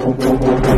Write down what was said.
pum, pum.